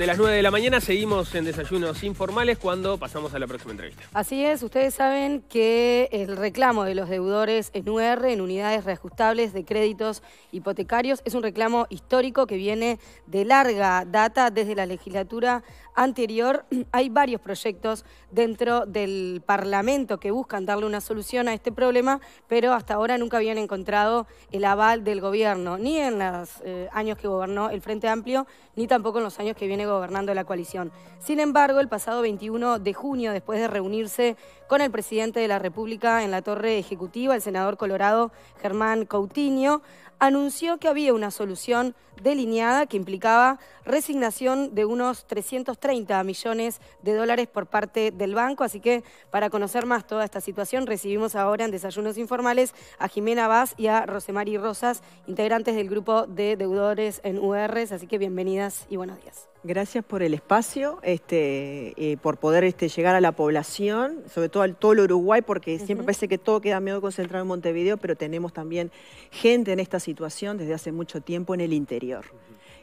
de las 9 de la mañana. Seguimos en Desayunos Informales cuando pasamos a la próxima entrevista. Así es, ustedes saben que el reclamo de los deudores en UR, en unidades reajustables de créditos hipotecarios, es un reclamo histórico que viene de larga data desde la legislatura anterior. Hay varios proyectos dentro del Parlamento que buscan darle una solución a este problema, pero hasta ahora nunca habían encontrado el aval del gobierno, ni en los eh, años que gobernó el Frente Amplio, ni tampoco en los años que viene gobernando la coalición. Sin embargo, el pasado 21 de junio, después de reunirse con el presidente de la República en la torre ejecutiva, el senador colorado Germán Coutinho, anunció que había una solución delineada que implicaba resignación de unos 330 millones de dólares por parte del banco. Así que para conocer más toda esta situación recibimos ahora en Desayunos Informales a Jimena Vaz y a Rosemary Rosas, integrantes del grupo de deudores en URs. Así que bienvenidas y buenos días. Gracias por el espacio, este, eh, por poder este, llegar a la población, sobre todo al todo el Uruguay, porque siempre parece que todo queda medio concentrado en Montevideo, pero tenemos también gente en esta situación desde hace mucho tiempo en el interior.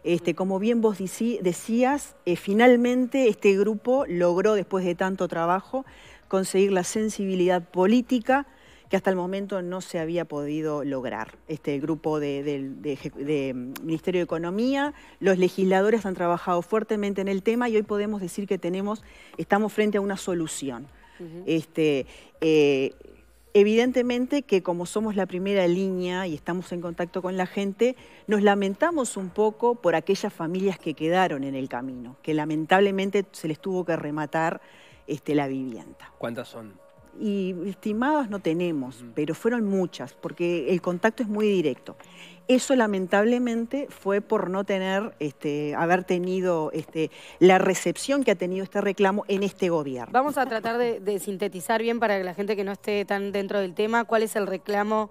Este, como bien vos decías, eh, finalmente este grupo logró, después de tanto trabajo, conseguir la sensibilidad política que hasta el momento no se había podido lograr. Este grupo del Ministerio de Economía, los legisladores han trabajado fuertemente en el tema y hoy podemos decir que tenemos, estamos frente a una solución. este, eh, evidentemente que como somos la primera línea y estamos en contacto con la gente, nos lamentamos un poco por aquellas familias que quedaron en el camino, que lamentablemente se les tuvo que rematar este, la vivienda. ¿Cuántas son? y estimadas no tenemos, pero fueron muchas, porque el contacto es muy directo. Eso lamentablemente fue por no tener, este, haber tenido este, la recepción que ha tenido este reclamo en este gobierno. Vamos a tratar de, sintetizar bien para la gente que no esté tan dentro del tema, cuál es el reclamo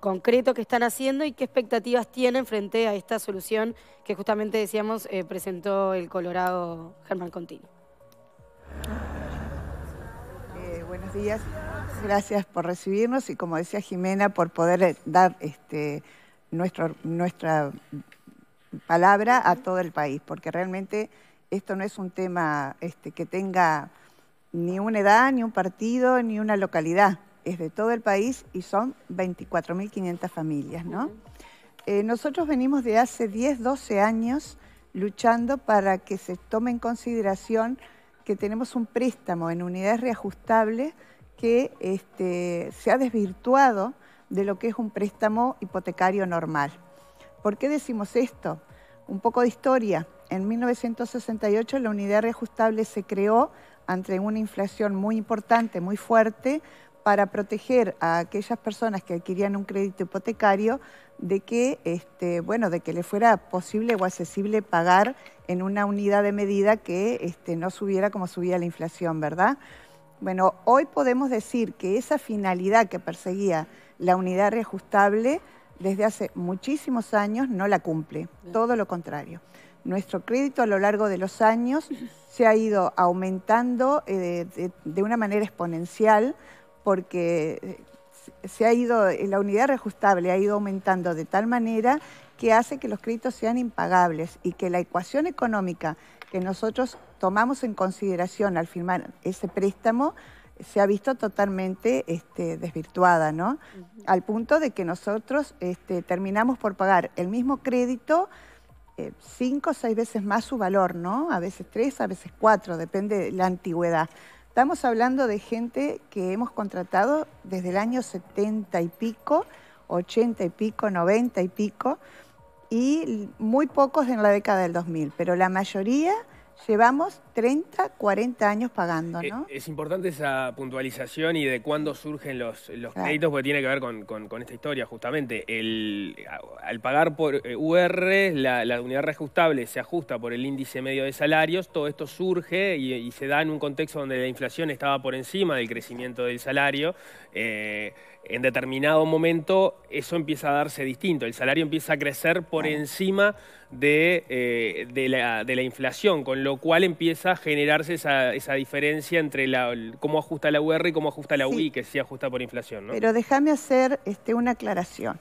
concreto que están haciendo y qué expectativas tienen frente a esta solución que justamente decíamos eh, presentó el Colorado Germán Contino buenos días. Gracias por recibirnos y como decía Jimena, por poder eh, dar este, nuestra palabra a todo el país, porque realmente esto no es un tema este, que tenga ni una edad, ni un partido, ni una localidad. Es de todo el país y son 24.500 familias, ¿no? Eh, nosotros venimos de hace 10, 12 años luchando para que se tome en consideración que tenemos un préstamo en unidades reajustables que este, se ha desvirtuado de lo que es un préstamo hipotecario normal. ¿Por qué decimos esto? Un poco de historia. En 1968 la unidad reajustable se creó ante una inflación muy importante, muy fuerte, para proteger a aquellas personas que adquirían un crédito hipotecario de que, este, bueno, de que le fuera posible o accesible pagar en una unidad de medida que este, no subiera como subía la inflación, ¿verdad? Bueno, hoy podemos decir que esa finalidad que perseguía la unidad reajustable desde hace muchísimos años no la cumple, todo lo contrario. Nuestro crédito a lo largo de los años se ha ido aumentando eh, de, una manera exponencial porque eh, se ha ido, la unidad reajustable ha ido aumentando de tal manera que hace que los créditos sean impagables y que la ecuación económica que nosotros tomamos en consideración al firmar ese préstamo se ha visto totalmente este, desvirtuada, ¿no? Al punto de que nosotros este, terminamos por pagar el mismo crédito eh, cinco o seis veces más su valor, ¿no? A veces tres, a veces cuatro, depende de la antigüedad. Estamos hablando de gente que hemos contratado desde el año 70 y pico, 80 y pico, 90 y pico, y muy pocos en la década del 2000, pero la mayoría llevamos 30, 40 años pagando, ¿no? Eh, es importante esa puntualización y de cuándo surgen los, los créditos, porque tiene que ver con, esta historia, justamente. El, al pagar por eh, UR, la, unidad reajustable se ajusta por el índice medio de salarios, todo esto surge y, se da en un contexto donde la inflación estaba por encima del crecimiento del salario. Eh, en determinado momento eso empieza a darse distinto, el salario empieza a crecer por encima de, de, la, de, la, inflación, con lo cual empieza generarse esa, esa diferencia entre la, cómo ajusta la UR y cómo ajusta la UI, que sí ajusta por inflación. Pero déjame hacer este, una aclaración.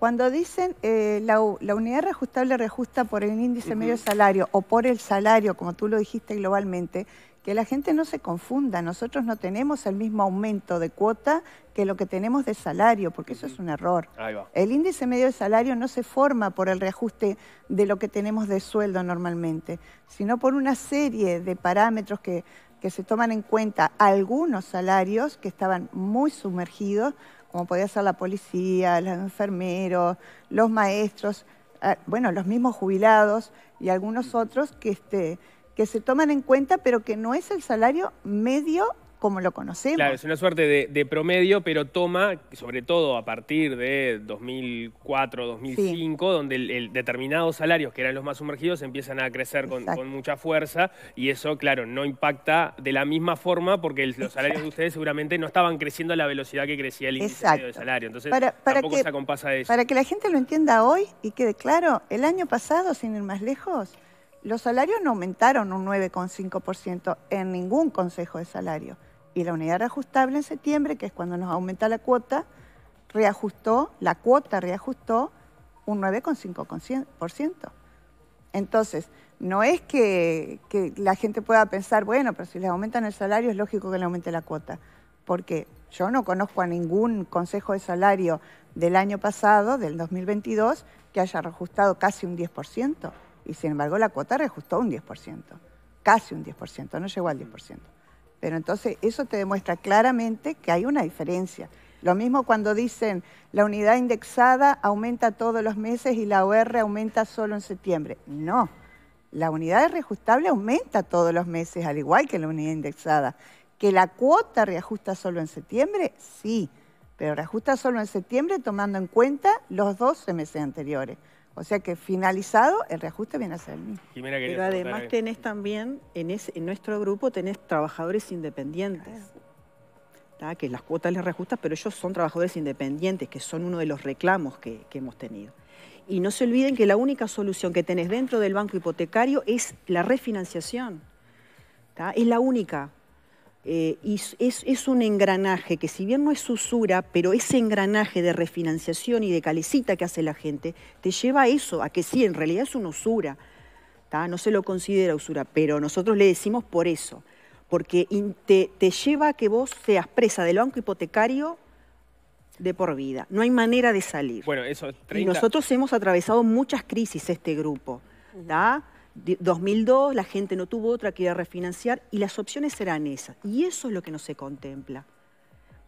Cuando dicen eh, la, unidad reajustable reajusta por el índice medio salario o por el salario, como tú lo dijiste globalmente, que la gente no se confunda. Nosotros no tenemos el mismo aumento de cuota que lo que tenemos de salario, porque eso es un error. El índice medio de salario no se forma por el reajuste de lo que tenemos de sueldo normalmente, sino por una serie de parámetros que, que se toman en cuenta algunos salarios que estaban muy sumergidos como podía ser la policía, los enfermeros, los maestros, ah, bueno, los mismos jubilados y algunos otros que, este, que se toman en cuenta, pero que no es el salario medio como lo conocemos. Claro, es una suerte de, promedio, pero toma, sobre todo a partir de 2004, 2005, donde el, determinados salarios, que eran los más sumergidos, empiezan a crecer con, mucha fuerza y eso, claro, no impacta de la misma forma porque los salarios de ustedes seguramente no estaban creciendo a la velocidad que crecía el índice de salario. Entonces, tampoco se acompasa eso. Para que la gente lo entienda hoy y quede claro, el año pasado, sin ir más lejos, los salarios no aumentaron un 9,5% en ningún consejo de salario. Y la unidad reajustable en septiembre, que es cuando nos aumenta la cuota, reajustó, la cuota reajustó un 9,5%. Entonces, no es que, la gente pueda pensar, bueno, pero si les aumentan el salario es lógico que le aumente la cuota, porque yo no conozco a ningún consejo de salario del año pasado, del 2022, que haya reajustado casi un 10%, y sin embargo la cuota reajustó un 10%, casi un 10%, no llegó al 10%. Pero entonces eso te demuestra claramente que hay una diferencia. Lo mismo cuando dicen la unidad indexada aumenta todos los meses y la OR aumenta solo en septiembre. No, la unidad reajustable aumenta todos los meses, al igual que la unidad indexada. ¿Que la cuota reajusta solo en septiembre? Sí, pero reajusta solo en septiembre tomando en cuenta los 12 meses anteriores. O sea que finalizado, el reajuste viene a ser el mismo. Pero además tenés también, en, en nuestro grupo tenés trabajadores independientes. que las cuotas les reajustas, pero ellos son trabajadores independientes, que son uno de los reclamos que, hemos tenido. Y no se olviden que la única solución que tenés dentro del banco hipotecario es la refinanciación. Es la única. Eh, y es, un engranaje que si bien no es usura, pero ese engranaje de refinanciación y de calecita que hace la gente, te lleva a eso, a que sí, en realidad es una usura. No se lo considera usura, pero nosotros le decimos por eso, porque te, lleva a que vos seas presa del banco hipotecario de por vida. No hay manera de salir. Bueno, eso Y nosotros hemos atravesado muchas crisis este grupo. 2002 la gente no tuvo otra que refinanciar y las opciones eran esas. Y eso es lo que no se contempla.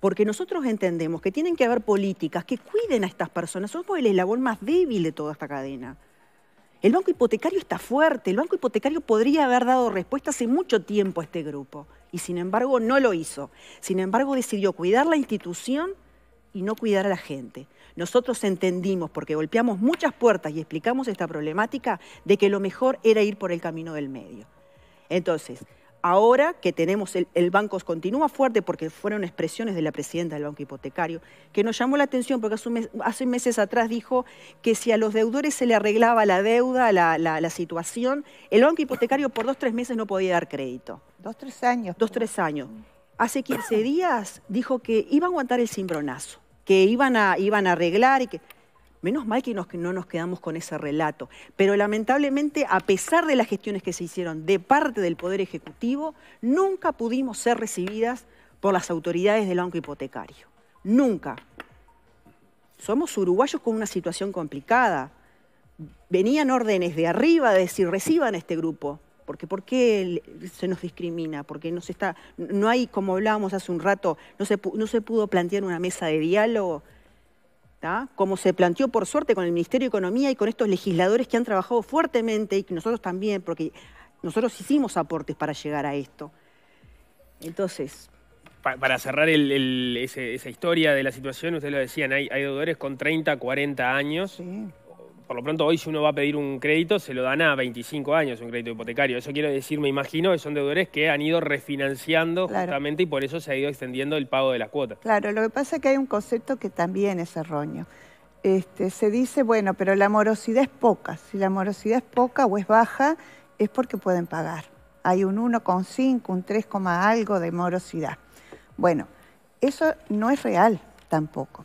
Porque nosotros entendemos que tienen que haber políticas que cuiden a estas personas. Somos el eslabón más débil de toda esta cadena. El banco hipotecario está fuerte. El banco hipotecario podría haber dado respuesta hace mucho tiempo a este grupo. Y sin embargo no lo hizo. Sin embargo decidió cuidar la institución y no cuidar a la gente. Nosotros entendimos, porque golpeamos muchas puertas y explicamos esta problemática, de que lo mejor era ir por el camino del medio. Entonces, ahora que tenemos el, banco continúa fuerte porque fueron expresiones de la presidenta del Banco Hipotecario, que nos llamó la atención porque hace, meses atrás dijo que si a los deudores se le arreglaba la deuda, la, la situación, el Banco Hipotecario por dos, tres meses no podía dar crédito. Dos, tres años. Dos, tres años. Hace 15 días dijo que iba a aguantar el cimbronazo que iban a, iban a arreglar y que... Menos mal que, no nos quedamos con ese relato. Pero lamentablemente, a pesar de las gestiones que se hicieron de parte del Poder Ejecutivo, nunca pudimos ser recibidas por las autoridades del banco hipotecario. Nunca. Somos uruguayos con una situación complicada. Venían órdenes de arriba de decir reciban este grupo. Porque ¿por qué se nos discrimina? Porque no se está, no hay, como hablábamos hace un rato, no se, no se pudo plantear una mesa de diálogo, como se planteó por suerte con el Ministerio de Economía y con estos legisladores que han trabajado fuertemente y que nosotros también, porque nosotros hicimos aportes para llegar a esto. Entonces, para cerrar esa historia de la situación, ustedes lo decían, hay, hay deudores con 30, 40 años por lo pronto hoy si uno va a pedir un crédito se lo dan a 25 años un crédito hipotecario. Eso quiero decir, me imagino que son deudores que han ido refinanciando justamente y por eso se ha ido extendiendo el pago de las cuotas. Claro, lo que pasa es que hay un concepto que también es erróneo. Este, se dice, bueno, pero la morosidad es poca. Si la morosidad es poca o es baja, es porque pueden pagar. Hay un 1,5, un 3, algo de morosidad. Bueno, eso no es real tampoco.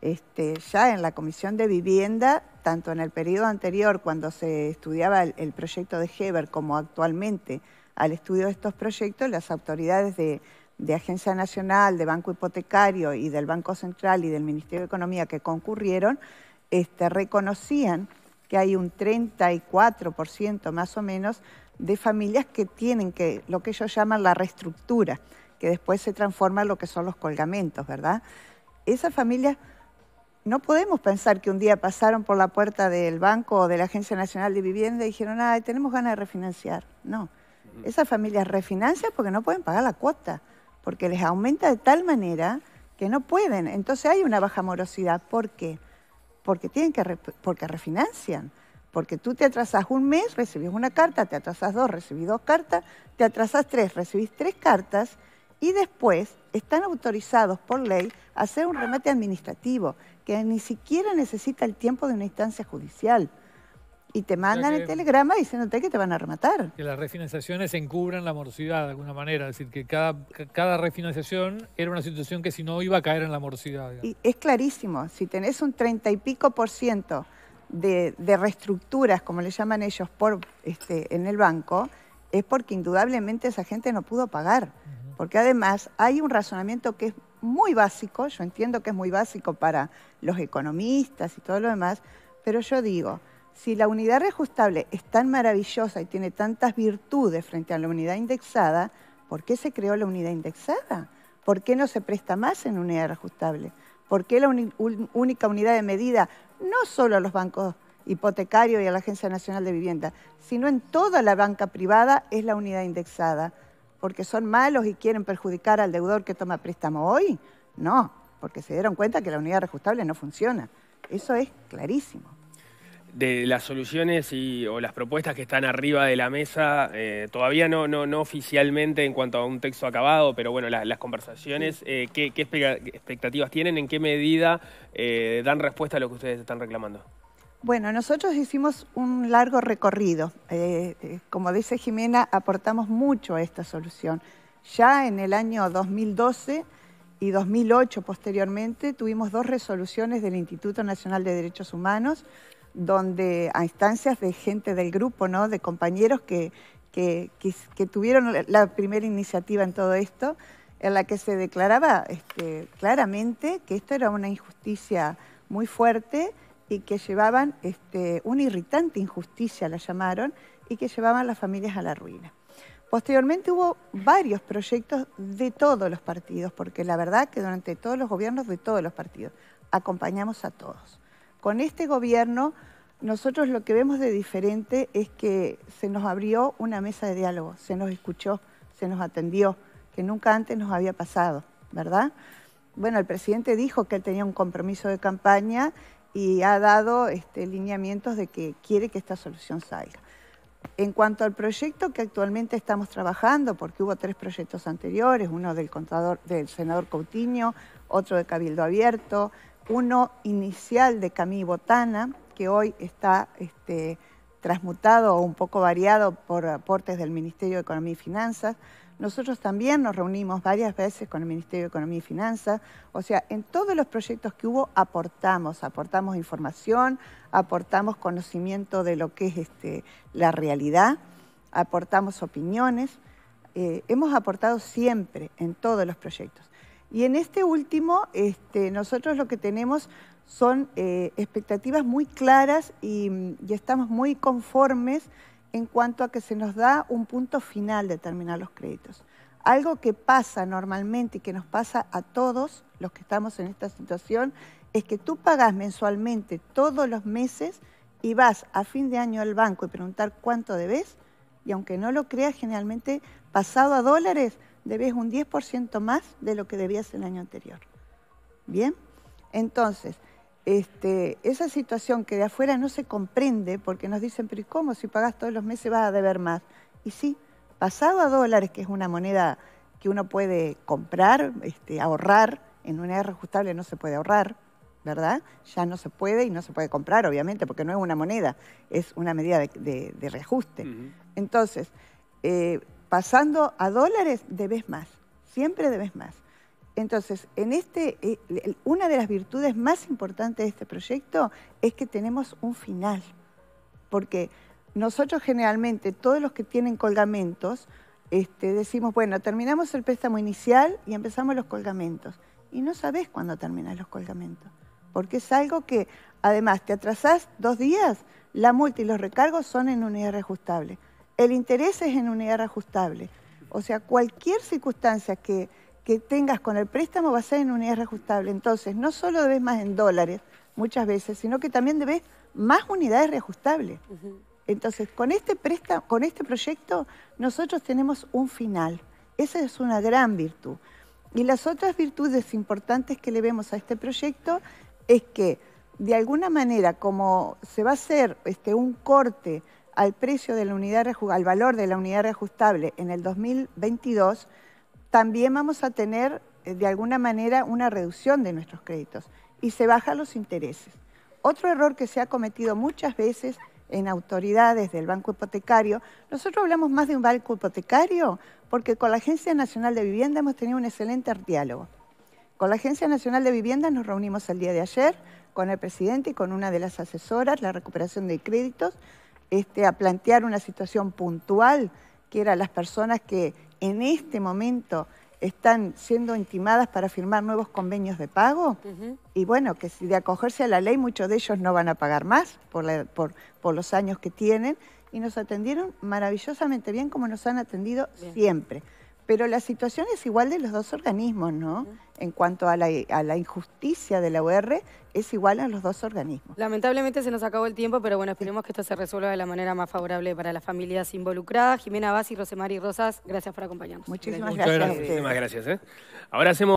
Este, ya en la Comisión de Vivienda, tanto en el periodo anterior, cuando se estudiaba el, proyecto de Heber, como actualmente al estudio de estos proyectos, las autoridades de, Agencia Nacional, de Banco Hipotecario y del Banco Central y del Ministerio de Economía que concurrieron, este, reconocían que hay un 34% más o menos de familias que tienen que, lo que ellos llaman la reestructura, que después se transforma en lo que son los colgamentos, ¿verdad? Esas familias no podemos pensar que un día pasaron por la puerta del banco o de la Agencia Nacional de Vivienda y dijeron, ay, tenemos ganas de refinanciar. No, esas familias refinancian porque no pueden pagar la cuota, porque les aumenta de tal manera que no pueden. Entonces hay una baja morosidad. ¿Por qué? Porque, tienen que porque refinancian. Porque tú te atrasas un mes, recibís una carta, te atrasas dos, recibís dos cartas, te atrasas tres, recibís tres cartas y después están autorizados por ley a hacer un remate administrativo que ni siquiera necesita el tiempo de una instancia judicial. Y te mandan el telegrama diciéndote que te van a rematar. Que las refinanciaciones encubran la morosidad de alguna manera. Es decir, que cada, cada refinanciación era una situación que si no iba a caer en la morosidad. Y es clarísimo. Si tenés un treinta y pico por ciento de, de, reestructuras, como le llaman ellos, por, este, en el banco, es porque indudablemente esa gente no pudo pagar. Porque además hay un razonamiento que es muy básico, yo entiendo que es muy básico para los economistas y todo lo demás, pero yo digo, si la unidad reajustable es tan maravillosa y tiene tantas virtudes frente a la unidad indexada, ¿por qué se creó la unidad indexada? ¿Por qué no se presta más en unidad reajustable? ¿Por qué la única unidad de medida, no solo a los bancos hipotecarios y a la Agencia Nacional de Vivienda, sino en toda la banca privada, es la unidad indexada? Porque son malos y quieren perjudicar al deudor que toma préstamo hoy? No, porque se dieron cuenta que la unidad reajustable no funciona. Eso es clarísimo. De las soluciones y, o las propuestas que están arriba de la mesa, eh, todavía no, no, no, oficialmente en cuanto a un texto acabado, pero bueno, las conversaciones, eh, ¿qué, expectativas tienen? ¿En qué medida eh, dan respuesta a lo que ustedes están reclamando? Bueno, nosotros hicimos un largo recorrido. Eh, eh, como dice Jimena, aportamos mucho a esta solución. Ya en el año 2012 y 2008 posteriormente tuvimos dos resoluciones del Instituto Nacional de Derechos Humanos, donde a instancias de gente del grupo, ¿no? de compañeros que, que, tuvieron la primera iniciativa en todo esto, en la que se declaraba este, claramente que esto era una injusticia muy fuerte y que llevaban este, una irritante injusticia, la llamaron, y que llevaban las familias a la ruina. Posteriormente hubo varios proyectos de todos los partidos, porque la verdad que durante todos los gobiernos de todos los partidos acompañamos a todos. Con este gobierno nosotros lo que vemos de diferente es que se nos abrió una mesa de diálogo, se nos escuchó, se nos atendió, que nunca antes nos había pasado, ¿verdad? Bueno, el presidente dijo que él tenía un compromiso de campaña y ha dado este, lineamientos de que quiere que esta solución salga. En cuanto al proyecto que actualmente estamos trabajando, porque hubo tres proyectos anteriores, uno del contador, del senador Coutinho, otro de Cabildo Abierto, uno inicial de Camille Botana, que hoy está este, transmutado o un poco variado por aportes del Ministerio de Economía y Finanzas, nosotros también nos reunimos varias veces con el Ministerio de Economía y Finanzas, o sea, en todos los proyectos que hubo aportamos, aportamos información, aportamos conocimiento de lo que es este, la realidad, aportamos opiniones, eh, hemos aportado siempre en todos los proyectos. Y en este último, este, nosotros lo que tenemos son eh, expectativas muy claras y, y estamos muy conformes en cuanto a que se nos da un punto final de terminar los créditos. Algo que pasa normalmente y que nos pasa a todos los que estamos en esta situación es que tú pagas mensualmente todos los meses y vas a fin de año al banco y preguntar cuánto debes y aunque no lo creas, generalmente pasado a dólares debes un 10% más de lo que debías el año anterior. ¿Bien? Entonces, este, esa situación que de afuera no se comprende porque nos dicen, pero ¿cómo? Si pagas todos los meses vas a deber más. Y sí, pasado a dólares, que es una moneda que uno puede comprar, este, ahorrar, en una R ajustable no se puede ahorrar, ¿verdad? Ya no se puede y no se puede comprar, obviamente, porque no es una moneda, es una medida de, reajuste. Entonces, eh, pasando a dólares, debes más, siempre debes más. Entonces, en este, eh, una de las virtudes más importantes de este proyecto es que tenemos un final, porque nosotros generalmente, todos los que tienen colgamentos, este, decimos, bueno, terminamos el préstamo inicial y empezamos los colgamentos. Y no sabes cuándo terminan los colgamentos, porque es algo que, además, te atrasás dos días, la multa y los recargos son en unidad reajustable. El interés es en unidad reajustable. O sea, cualquier circunstancia que, tengas con el préstamo va a ser en unidad reajustable. Entonces, no solo debes más en dólares muchas veces, sino que también debes más unidades reajustables. Entonces, con este, con este proyecto nosotros tenemos un final. Esa es una gran virtud. Y las otras virtudes importantes que le vemos a este proyecto es que, de alguna manera, como se va a hacer este, un corte al precio de la unidad, al valor de la unidad reajustable en el 2022, también vamos a tener eh, de alguna manera una reducción de nuestros créditos y se bajan los intereses. Otro error que se ha cometido muchas veces en autoridades del Banco Hipotecario, nosotros hablamos más de un banco hipotecario porque con la Agencia Nacional de Vivienda hemos tenido un excelente diálogo. Con la Agencia Nacional de Vivienda nos reunimos el día de ayer con el presidente y con una de las asesoras, la recuperación de créditos, este, a plantear una situación puntual, que eran las personas que en este momento están siendo intimadas para firmar nuevos convenios de pago y bueno, que si de acogerse a la ley muchos de ellos no van a pagar más por, por, los años que tienen. Y nos atendieron maravillosamente bien como nos han atendido siempre. Pero la situación es igual de los dos organismos, ¿no? En cuanto a la, a la, injusticia de la UR, es igual a los dos organismos. Lamentablemente se nos acabó el tiempo, pero bueno, esperemos que esto se resuelva de la manera más favorable para las familias involucradas. Jimena Bassi, Rosemary Rosas, gracias por acompañarnos. Muchísimas gracias. Muchísimas gracias. ¿eh? Ahora hacemos